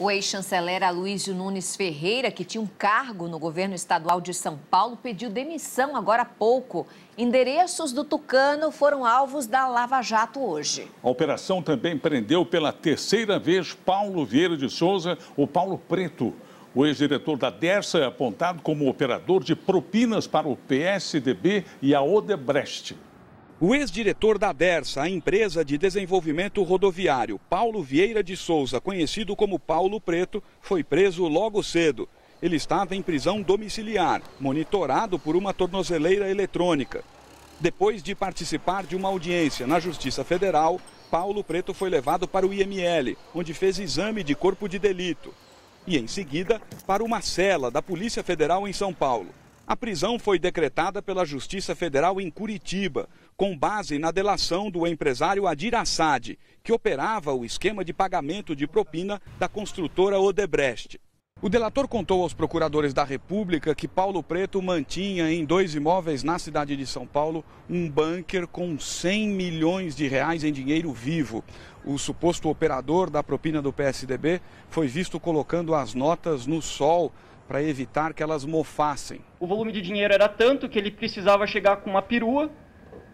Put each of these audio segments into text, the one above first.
O ex-chanceler Aloysio Nunes Ferreira, que tinha um cargo no governo estadual de São Paulo, pediu demissão agora há pouco. Endereços do Tucano foram alvos da Lava Jato hoje. A operação também prendeu pela terceira vez Paulo Vieira de Souza, o Paulo Preto. O ex-diretor da Dersa é apontado como operador de propinas para o PSDB e a Odebrecht. O ex-diretor da DERSA, a empresa de desenvolvimento rodoviário, Paulo Vieira de Souza, conhecido como Paulo Preto, foi preso logo cedo. Ele estava em prisão domiciliar, monitorado por uma tornozeleira eletrônica. Depois de participar de uma audiência na Justiça Federal, Paulo Preto foi levado para o IML, onde fez exame de corpo de delito. E em seguida, para uma cela da Polícia Federal em São Paulo. A prisão foi decretada pela Justiça Federal em Curitiba, com base na delação do empresário Adir Assad, que operava o esquema de pagamento de propina da construtora Odebrecht. O delator contou aos procuradores da República que Paulo Preto mantinha em dois imóveis na cidade de São Paulo um bunker com 100 milhões de reais em dinheiro vivo. O suposto operador da propina do PSDB foi visto colocando as notas no sol para evitar que elas mofassem. O volume de dinheiro era tanto que ele precisava chegar com uma perua,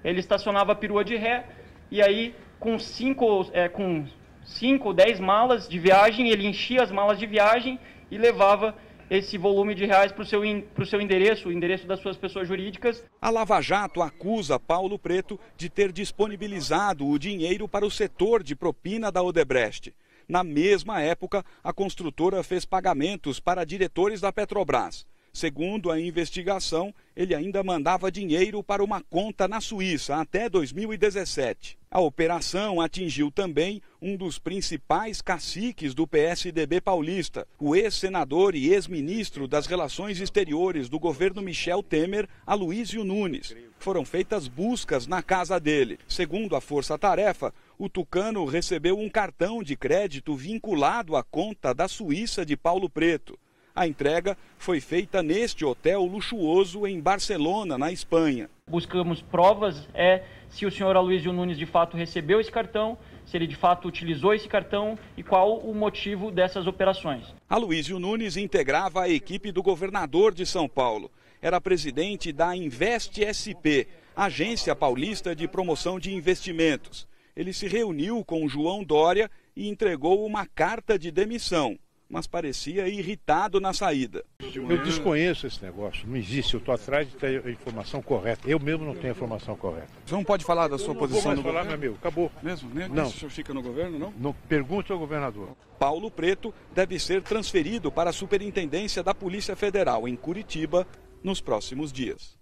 ele estacionava a perua de ré, e aí com cinco, é, com cinco, dez malas de viagem, ele enchia as malas de viagem e levava esse volume de reais para o seu, seu endereço, o endereço das suas pessoas jurídicas. A Lava Jato acusa Paulo Preto de ter disponibilizado o dinheiro para o setor de propina da Odebrecht. Na mesma época, a construtora fez pagamentos para diretores da Petrobras. Segundo a investigação, ele ainda mandava dinheiro para uma conta na Suíça até 2017. A operação atingiu também um dos principais caciques do PSDB paulista, o ex-senador e ex-ministro das Relações Exteriores do governo Michel Temer, Aloysio Nunes. Foram feitas buscas na casa dele. Segundo a Força Tarefa, o Tucano recebeu um cartão de crédito vinculado à conta da Suíça de Paulo Preto. A entrega foi feita neste hotel luxuoso em Barcelona, na Espanha. Buscamos provas é se o senhor Aloysio Nunes de fato recebeu esse cartão, se ele de fato utilizou esse cartão e qual o motivo dessas operações. Aloysio Nunes integrava a equipe do governador de São Paulo. Era presidente da Invest SP, agência paulista de promoção de investimentos. Ele se reuniu com João Dória e entregou uma carta de demissão mas parecia irritado na saída. Eu desconheço esse negócio, não existe. Eu estou atrás de ter a informação correta. Eu mesmo não tenho a informação correta. Você não pode falar da sua posição não vou mais falar, meu amigo. Acabou. Mesmo? Nem não. O senhor fica no governo, não? Não pergunte ao governador. Paulo Preto deve ser transferido para a Superintendência da Polícia Federal em Curitiba nos próximos dias.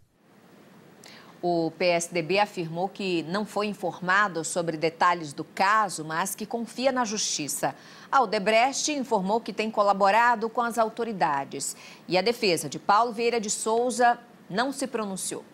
O PSDB afirmou que não foi informado sobre detalhes do caso, mas que confia na justiça. A Odebrecht informou que tem colaborado com as autoridades. E a defesa de Paulo Vieira de Souza não se pronunciou.